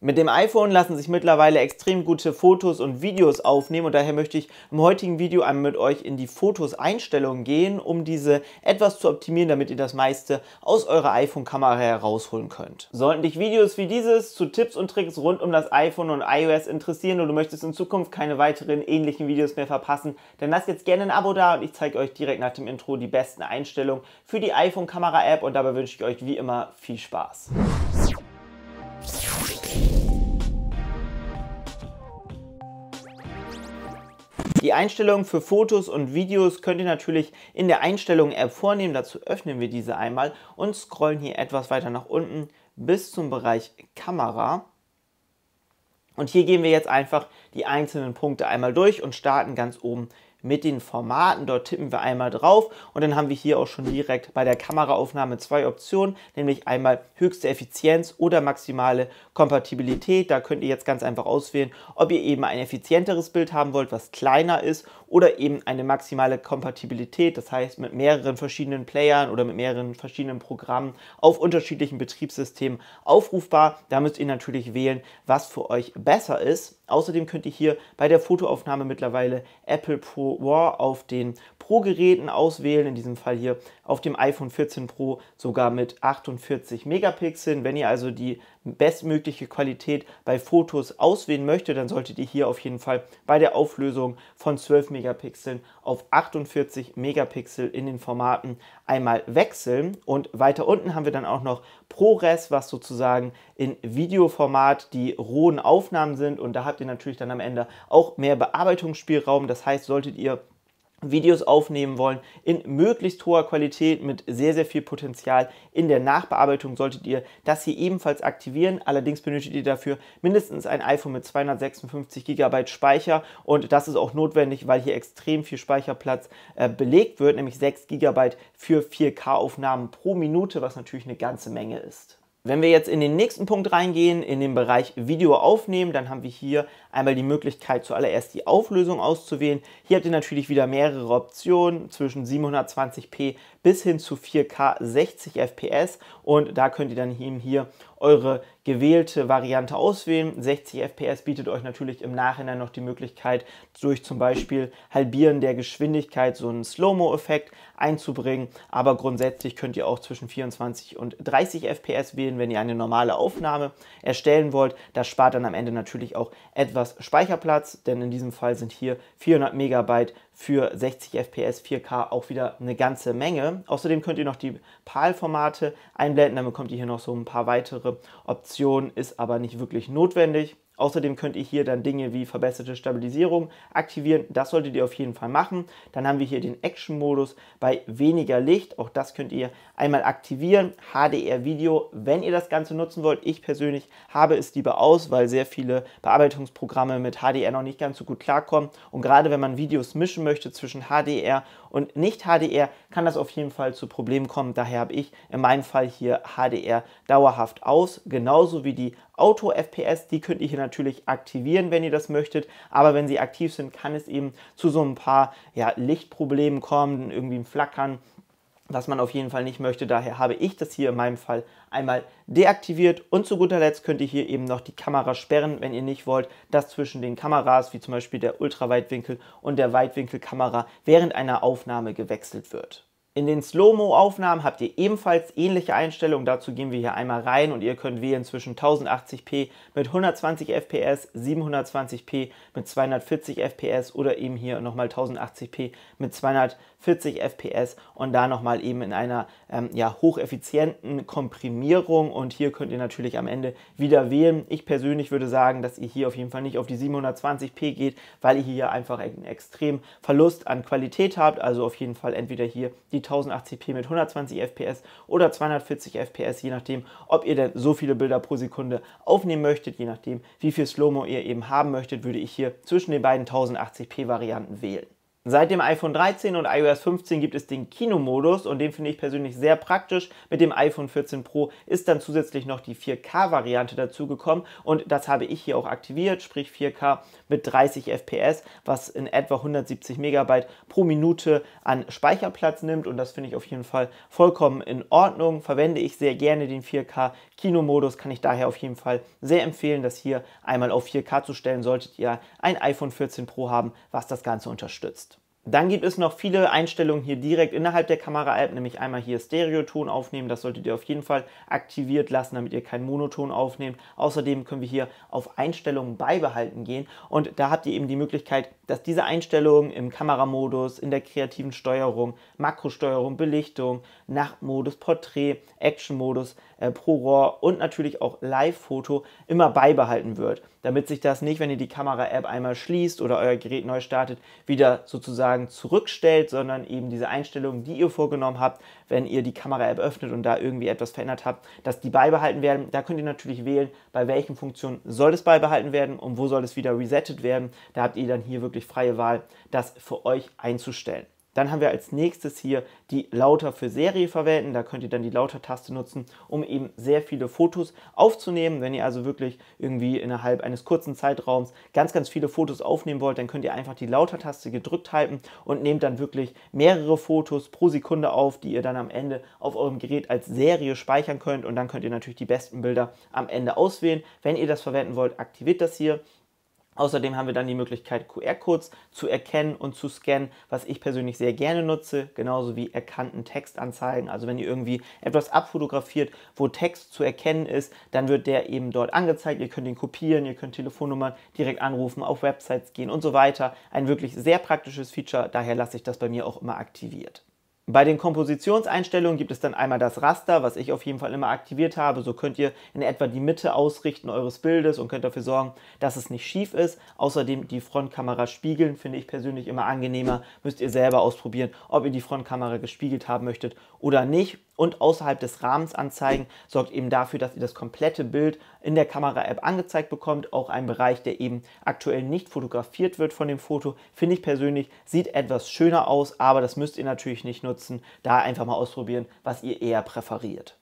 Mit dem iPhone lassen sich mittlerweile extrem gute Fotos und Videos aufnehmen und daher möchte ich im heutigen Video einmal mit euch in die Fotos-Einstellungen gehen, um diese etwas zu optimieren, damit ihr das meiste aus eurer iPhone-Kamera herausholen könnt. Sollten dich Videos wie dieses zu Tipps und Tricks rund um das iPhone und iOS interessieren und du möchtest in Zukunft keine weiteren ähnlichen Videos mehr verpassen, dann lasst jetzt gerne ein Abo da und ich zeige euch direkt nach dem Intro die besten Einstellungen für die iPhone-Kamera-App und dabei wünsche ich euch wie immer viel Spaß. Die Einstellungen für Fotos und Videos könnt ihr natürlich in der Einstellungen-App vornehmen. Dazu öffnen wir diese einmal und scrollen hier etwas weiter nach unten bis zum Bereich Kamera. Und hier gehen wir jetzt einfach die einzelnen Punkte einmal durch und starten ganz oben mit den Formaten. Dort tippen wir einmal drauf und dann haben wir hier auch schon direkt bei der Kameraaufnahme zwei Optionen, nämlich einmal höchste Effizienz oder maximale Kompatibilität. Da könnt ihr jetzt ganz einfach auswählen, ob ihr eben ein effizienteres Bild haben wollt, was kleiner ist oder eben eine maximale Kompatibilität, das heißt mit mehreren verschiedenen Playern oder mit mehreren verschiedenen Programmen auf unterschiedlichen Betriebssystemen aufrufbar. Da müsst ihr natürlich wählen, was für euch besser ist. Außerdem könnt ihr hier bei der Fotoaufnahme mittlerweile Apple Pro RAW auf den Pro-Geräten auswählen, in diesem Fall hier auf dem iPhone 14 Pro sogar mit 48 Megapixeln. Wenn ihr also die bestmögliche Qualität bei Fotos auswählen möchtet, dann solltet ihr hier auf jeden Fall bei der Auflösung von 12 Megapixeln auf 48 Megapixel in den Formaten einmal wechseln. Und weiter unten haben wir dann auch noch ProRes, was sozusagen in Videoformat die rohen Aufnahmen sind. Und da habt ihr natürlich dann am Ende auch mehr Bearbeitungsspielraum. Das heißt, solltet ihr Videos aufnehmen wollen in möglichst hoher Qualität mit sehr, sehr viel Potenzial. In der Nachbearbeitung solltet ihr das hier ebenfalls aktivieren. Allerdings benötigt ihr dafür mindestens ein iPhone mit 256 GB Speicher und das ist auch notwendig, weil hier extrem viel Speicherplatz äh, belegt wird, nämlich 6 GB für 4K-Aufnahmen pro Minute, was natürlich eine ganze Menge ist. Wenn wir jetzt in den nächsten Punkt reingehen, in den Bereich Video aufnehmen, dann haben wir hier einmal die Möglichkeit, zuallererst die Auflösung auszuwählen. Hier habt ihr natürlich wieder mehrere Optionen zwischen 720p bis hin zu 4K 60 FPS und da könnt ihr dann eben hier eure gewählte Variante auswählen. 60 FPS bietet euch natürlich im Nachhinein noch die Möglichkeit, durch zum Beispiel Halbieren der Geschwindigkeit so einen Slow-Mo-Effekt einzubringen. Aber grundsätzlich könnt ihr auch zwischen 24 und 30 FPS wählen, wenn ihr eine normale Aufnahme erstellen wollt. Das spart dann am Ende natürlich auch etwas Speicherplatz, denn in diesem Fall sind hier 400 Megabyte für 60 FPS 4K auch wieder eine ganze Menge. Außerdem könnt ihr noch die PAL-Formate einblenden, dann bekommt ihr hier noch so ein paar weitere Optionen, ist aber nicht wirklich notwendig. Außerdem könnt ihr hier dann Dinge wie verbesserte Stabilisierung aktivieren. Das solltet ihr auf jeden Fall machen. Dann haben wir hier den Action-Modus bei weniger Licht. Auch das könnt ihr einmal aktivieren. HDR-Video, wenn ihr das Ganze nutzen wollt. Ich persönlich habe es lieber aus, weil sehr viele Bearbeitungsprogramme mit HDR noch nicht ganz so gut klarkommen. Und gerade wenn man Videos mischen möchte zwischen HDR und nicht HDR, kann das auf jeden Fall zu Problemen kommen. Daher habe ich in meinem Fall hier HDR dauerhaft aus. Genauso wie die Auto-FPS, die könnt ihr hier natürlich aktivieren, wenn ihr das möchtet. Aber wenn sie aktiv sind, kann es eben zu so ein paar ja, Lichtproblemen kommen, irgendwie ein Flackern was man auf jeden Fall nicht möchte. Daher habe ich das hier in meinem Fall einmal deaktiviert. Und zu guter Letzt könnt ihr hier eben noch die Kamera sperren, wenn ihr nicht wollt, dass zwischen den Kameras, wie zum Beispiel der Ultraweitwinkel und der Weitwinkelkamera, während einer Aufnahme gewechselt wird. In den Slow-Mo-Aufnahmen habt ihr ebenfalls ähnliche Einstellungen. Dazu gehen wir hier einmal rein und ihr könnt wählen zwischen 1080p mit 120 fps, 720p mit 240 fps oder eben hier nochmal 1080p mit 240 fps und da nochmal eben in einer ähm, ja, hocheffizienten Komprimierung. Und hier könnt ihr natürlich am Ende wieder wählen. Ich persönlich würde sagen, dass ihr hier auf jeden Fall nicht auf die 720p geht, weil ihr hier einfach einen extremen Verlust an Qualität habt. Also auf jeden Fall entweder hier die 1080p mit 120 fps oder 240 fps, je nachdem, ob ihr denn so viele Bilder pro Sekunde aufnehmen möchtet, je nachdem, wie viel Slow-Mo ihr eben haben möchtet, würde ich hier zwischen den beiden 1080p Varianten wählen. Seit dem iPhone 13 und iOS 15 gibt es den Kinomodus und den finde ich persönlich sehr praktisch. Mit dem iPhone 14 Pro ist dann zusätzlich noch die 4K-Variante dazugekommen und das habe ich hier auch aktiviert, sprich 4K mit 30 FPS, was in etwa 170 Megabyte pro Minute an Speicherplatz nimmt und das finde ich auf jeden Fall vollkommen in Ordnung. Verwende ich sehr gerne den 4K Kinomodus, kann ich daher auf jeden Fall sehr empfehlen, das hier einmal auf 4K zu stellen, solltet ihr ein iPhone 14 Pro haben, was das Ganze unterstützt. Dann gibt es noch viele Einstellungen hier direkt innerhalb der Kamera-App, nämlich einmal hier Stereoton aufnehmen. Das solltet ihr auf jeden Fall aktiviert lassen, damit ihr keinen Monoton aufnehmt. Außerdem können wir hier auf Einstellungen beibehalten gehen und da habt ihr eben die Möglichkeit, dass diese Einstellungen im Kameramodus, in der kreativen Steuerung, Makrosteuerung, Belichtung, Nachtmodus, Porträt, Action-Modus, äh, Pro RAW und natürlich auch Live-Foto immer beibehalten wird, damit sich das nicht, wenn ihr die Kamera-App einmal schließt oder euer Gerät neu startet, wieder sozusagen zurückstellt, sondern eben diese Einstellungen, die ihr vorgenommen habt, wenn ihr die Kamera-App öffnet und da irgendwie etwas verändert habt, dass die beibehalten werden. Da könnt ihr natürlich wählen, bei welchen Funktionen soll es beibehalten werden und wo soll es wieder resettet werden. Da habt ihr dann hier wirklich freie Wahl, das für euch einzustellen. Dann haben wir als nächstes hier die Lauter für Serie verwenden. Da könnt ihr dann die Lauter-Taste nutzen, um eben sehr viele Fotos aufzunehmen. Wenn ihr also wirklich irgendwie innerhalb eines kurzen Zeitraums ganz, ganz viele Fotos aufnehmen wollt, dann könnt ihr einfach die Lauter-Taste gedrückt halten und nehmt dann wirklich mehrere Fotos pro Sekunde auf, die ihr dann am Ende auf eurem Gerät als Serie speichern könnt. Und dann könnt ihr natürlich die besten Bilder am Ende auswählen. Wenn ihr das verwenden wollt, aktiviert das hier. Außerdem haben wir dann die Möglichkeit, QR-Codes zu erkennen und zu scannen, was ich persönlich sehr gerne nutze, genauso wie erkannten Textanzeigen. Also wenn ihr irgendwie etwas abfotografiert, wo Text zu erkennen ist, dann wird der eben dort angezeigt. Ihr könnt ihn kopieren, ihr könnt Telefonnummern direkt anrufen, auf Websites gehen und so weiter. Ein wirklich sehr praktisches Feature, daher lasse ich das bei mir auch immer aktiviert. Bei den Kompositionseinstellungen gibt es dann einmal das Raster, was ich auf jeden Fall immer aktiviert habe. So könnt ihr in etwa die Mitte ausrichten eures Bildes und könnt dafür sorgen, dass es nicht schief ist. Außerdem die Frontkamera spiegeln finde ich persönlich immer angenehmer. Müsst ihr selber ausprobieren, ob ihr die Frontkamera gespiegelt haben möchtet oder nicht und außerhalb des Rahmens anzeigen, sorgt eben dafür, dass ihr das komplette Bild in der Kamera-App angezeigt bekommt. Auch ein Bereich, der eben aktuell nicht fotografiert wird von dem Foto, finde ich persönlich, sieht etwas schöner aus, aber das müsst ihr natürlich nicht nutzen. Da einfach mal ausprobieren, was ihr eher präferiert.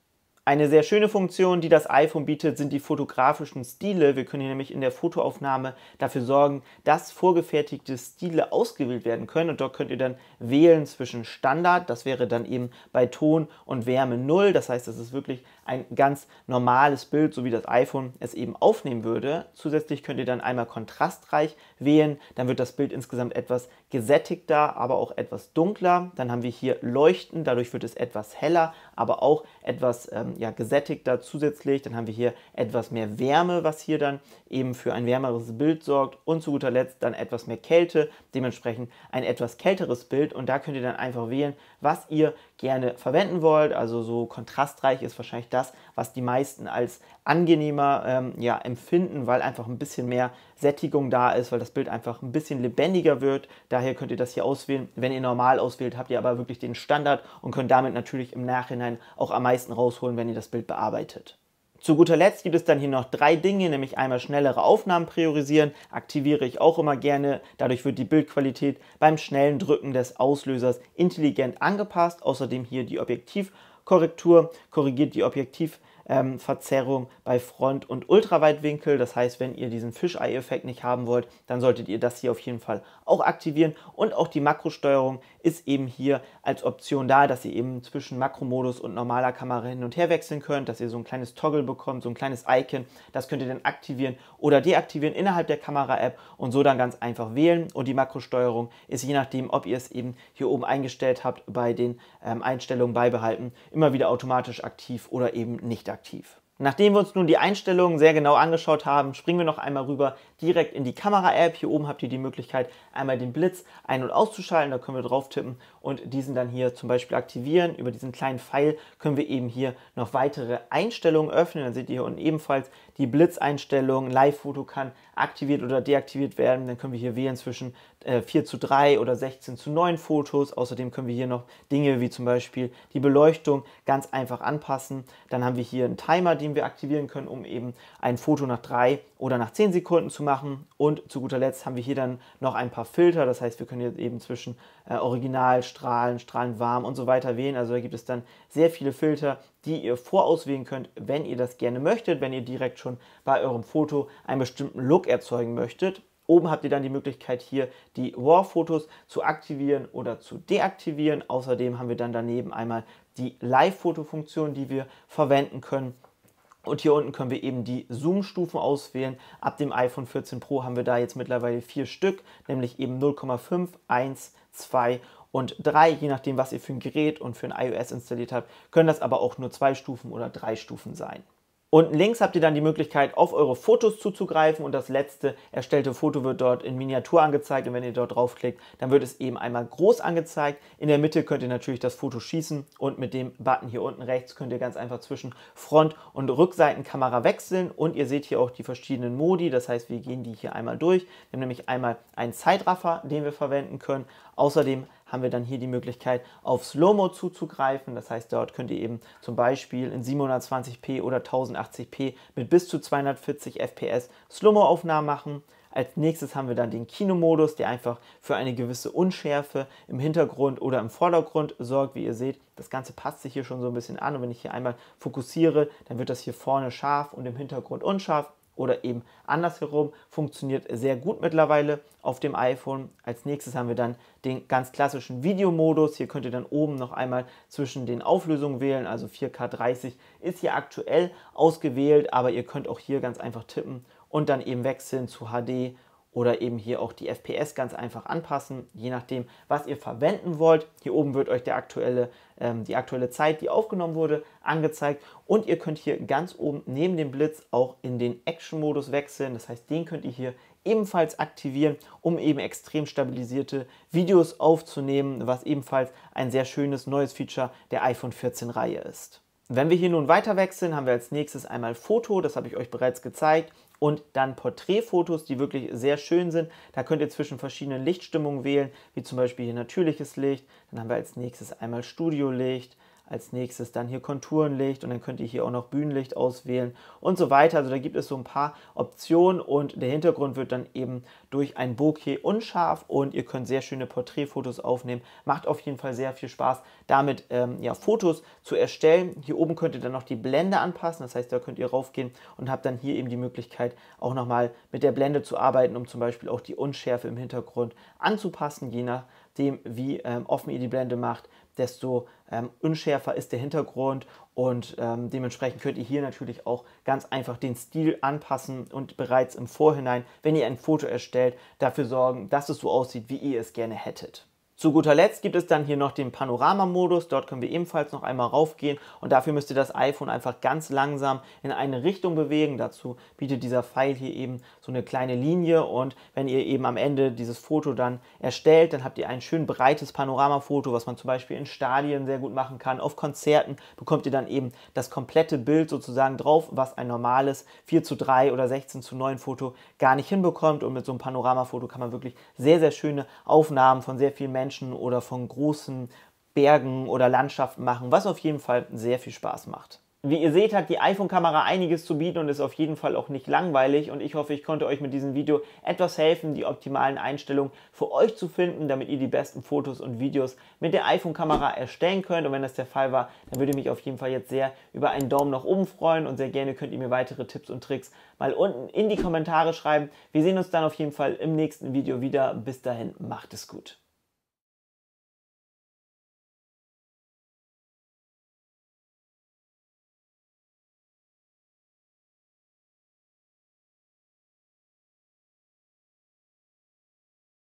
Eine sehr schöne Funktion, die das iPhone bietet, sind die fotografischen Stile. Wir können hier nämlich in der Fotoaufnahme dafür sorgen, dass vorgefertigte Stile ausgewählt werden können. Und dort könnt ihr dann wählen zwischen Standard, das wäre dann eben bei Ton und Wärme 0. Das heißt, das ist wirklich ein ganz normales Bild, so wie das iPhone es eben aufnehmen würde. Zusätzlich könnt ihr dann einmal kontrastreich wählen. Dann wird das Bild insgesamt etwas gesättigter, aber auch etwas dunkler. Dann haben wir hier Leuchten, dadurch wird es etwas heller, aber auch etwas ähm, ja, gesättigter zusätzlich. Dann haben wir hier etwas mehr Wärme, was hier dann eben für ein wärmeres Bild sorgt. Und zu guter Letzt dann etwas mehr Kälte, dementsprechend ein etwas kälteres Bild. Und da könnt ihr dann einfach wählen, was ihr gerne verwenden wollt. Also so kontrastreich ist wahrscheinlich das, was die meisten als angenehmer ähm, ja, empfinden, weil einfach ein bisschen mehr Sättigung da ist, weil das Bild einfach ein bisschen lebendiger wird. Daher könnt ihr das hier auswählen. Wenn ihr normal auswählt, habt ihr aber wirklich den Standard und könnt damit natürlich im Nachhinein auch am meisten rausholen, wenn ihr das Bild bearbeitet. Zu guter Letzt gibt es dann hier noch drei Dinge, nämlich einmal schnellere Aufnahmen priorisieren, aktiviere ich auch immer gerne. Dadurch wird die Bildqualität beim schnellen Drücken des Auslösers intelligent angepasst. Außerdem hier die Objektivkorrektur korrigiert die Objektiv ähm, Verzerrung bei Front- und Ultraweitwinkel. Das heißt, wenn ihr diesen Fischei-Effekt nicht haben wollt, dann solltet ihr das hier auf jeden Fall auch aktivieren. Und auch die Makrosteuerung ist eben hier als Option da, dass ihr eben zwischen Makromodus und normaler Kamera hin und her wechseln könnt, dass ihr so ein kleines Toggle bekommt, so ein kleines Icon. Das könnt ihr dann aktivieren oder deaktivieren innerhalb der Kamera-App und so dann ganz einfach wählen. Und die Makrosteuerung ist je nachdem, ob ihr es eben hier oben eingestellt habt, bei den ähm, Einstellungen beibehalten, immer wieder automatisch aktiv oder eben nicht aktiv aktiv. Nachdem wir uns nun die Einstellungen sehr genau angeschaut haben, springen wir noch einmal rüber direkt in die Kamera-App. Hier oben habt ihr die Möglichkeit, einmal den Blitz ein- und auszuschalten. Da können wir drauf tippen und diesen dann hier zum Beispiel aktivieren. Über diesen kleinen Pfeil können wir eben hier noch weitere Einstellungen öffnen. Dann seht ihr hier unten ebenfalls die Blitzeinstellung, Live-Foto kann aktiviert oder deaktiviert werden. Dann können wir hier wählen zwischen äh, 4 zu 3 oder 16 zu 9 Fotos. Außerdem können wir hier noch Dinge wie zum Beispiel die Beleuchtung ganz einfach anpassen. Dann haben wir hier einen Timer, den wir aktivieren können, um eben ein Foto nach 3 oder nach 10 Sekunden zu machen. Und zu guter Letzt haben wir hier dann noch ein paar Filter. Das heißt, wir können jetzt eben zwischen äh, Original, Strahlen, Strahlen warm und so weiter wählen. Also da gibt es dann sehr viele Filter, die ihr vorauswählen könnt, wenn ihr das gerne möchtet, wenn ihr direkt schon bei eurem Foto einen bestimmten Look erzeugen möchtet. Oben habt ihr dann die Möglichkeit hier die RAW-Fotos zu aktivieren oder zu deaktivieren. Außerdem haben wir dann daneben einmal die Live-Foto-Funktion, die wir verwenden können. Und hier unten können wir eben die Zoom-Stufen auswählen. Ab dem iPhone 14 Pro haben wir da jetzt mittlerweile vier Stück, nämlich eben 0,5, 1, 2 und 3, je nachdem, was ihr für ein Gerät und für ein iOS installiert habt, können das aber auch nur zwei Stufen oder drei Stufen sein. Unten links habt ihr dann die Möglichkeit, auf eure Fotos zuzugreifen und das letzte erstellte Foto wird dort in Miniatur angezeigt und wenn ihr dort draufklickt, dann wird es eben einmal groß angezeigt. In der Mitte könnt ihr natürlich das Foto schießen und mit dem Button hier unten rechts könnt ihr ganz einfach zwischen Front- und Rückseitenkamera wechseln und ihr seht hier auch die verschiedenen Modi, das heißt, wir gehen die hier einmal durch. Wir haben nämlich einmal einen Zeitraffer, den wir verwenden können. Außerdem haben wir dann hier die Möglichkeit, auf Slow-Mo zuzugreifen. Das heißt, dort könnt ihr eben zum Beispiel in 720p oder 1080p mit bis zu 240 fps Slow-Mo-Aufnahmen machen. Als nächstes haben wir dann den Kinomodus, der einfach für eine gewisse Unschärfe im Hintergrund oder im Vordergrund sorgt. Wie ihr seht, das Ganze passt sich hier schon so ein bisschen an und wenn ich hier einmal fokussiere, dann wird das hier vorne scharf und im Hintergrund unscharf oder eben andersherum. Funktioniert sehr gut mittlerweile auf dem iPhone. Als nächstes haben wir dann den ganz klassischen Videomodus. Hier könnt ihr dann oben noch einmal zwischen den Auflösungen wählen. Also 4K 30 ist hier aktuell ausgewählt, aber ihr könnt auch hier ganz einfach tippen und dann eben wechseln zu HD oder eben hier auch die FPS ganz einfach anpassen, je nachdem, was ihr verwenden wollt. Hier oben wird euch der aktuelle, ähm, die aktuelle Zeit, die aufgenommen wurde, angezeigt und ihr könnt hier ganz oben neben dem Blitz auch in den Action-Modus wechseln. Das heißt, den könnt ihr hier ebenfalls aktivieren, um eben extrem stabilisierte Videos aufzunehmen, was ebenfalls ein sehr schönes neues Feature der iPhone 14 Reihe ist. Wenn wir hier nun weiter wechseln, haben wir als nächstes einmal Foto, das habe ich euch bereits gezeigt und dann Porträtfotos, die wirklich sehr schön sind. Da könnt ihr zwischen verschiedenen Lichtstimmungen wählen, wie zum Beispiel hier natürliches Licht. Dann haben wir als nächstes einmal Studiolicht, als nächstes dann hier Konturenlicht und dann könnt ihr hier auch noch Bühnenlicht auswählen und so weiter. Also da gibt es so ein paar Optionen und der Hintergrund wird dann eben durch ein Bokeh unscharf und ihr könnt sehr schöne Porträtfotos aufnehmen. Macht auf jeden Fall sehr viel Spaß, damit ähm, ja, Fotos zu erstellen. Hier oben könnt ihr dann noch die Blende anpassen, das heißt, da könnt ihr raufgehen und habt dann hier eben die Möglichkeit, auch nochmal mit der Blende zu arbeiten, um zum Beispiel auch die Unschärfe im Hintergrund anzupassen, je nachdem, wie ähm, offen ihr die Blende macht desto ähm, unschärfer ist der Hintergrund und ähm, dementsprechend könnt ihr hier natürlich auch ganz einfach den Stil anpassen und bereits im Vorhinein, wenn ihr ein Foto erstellt, dafür sorgen, dass es so aussieht, wie ihr es gerne hättet. Zu guter Letzt gibt es dann hier noch den Panorama-Modus. Dort können wir ebenfalls noch einmal raufgehen und dafür müsst ihr das iPhone einfach ganz langsam in eine Richtung bewegen. Dazu bietet dieser Pfeil hier eben so eine kleine Linie und wenn ihr eben am Ende dieses Foto dann erstellt, dann habt ihr ein schön breites Panoramafoto, was man zum Beispiel in Stadien sehr gut machen kann. Auf Konzerten bekommt ihr dann eben das komplette Bild sozusagen drauf, was ein normales 4 zu 3 oder 16 zu 9 Foto gar nicht hinbekommt und mit so einem Panoramafoto kann man wirklich sehr, sehr schöne Aufnahmen von sehr vielen Menschen Menschen oder von großen Bergen oder Landschaften machen, was auf jeden Fall sehr viel Spaß macht. Wie ihr seht, hat die iPhone-Kamera einiges zu bieten und ist auf jeden Fall auch nicht langweilig. Und ich hoffe, ich konnte euch mit diesem Video etwas helfen, die optimalen Einstellungen für euch zu finden, damit ihr die besten Fotos und Videos mit der iPhone-Kamera erstellen könnt. Und wenn das der Fall war, dann würde ich mich auf jeden Fall jetzt sehr über einen Daumen nach oben freuen. Und sehr gerne könnt ihr mir weitere Tipps und Tricks mal unten in die Kommentare schreiben. Wir sehen uns dann auf jeden Fall im nächsten Video wieder. Bis dahin, macht es gut.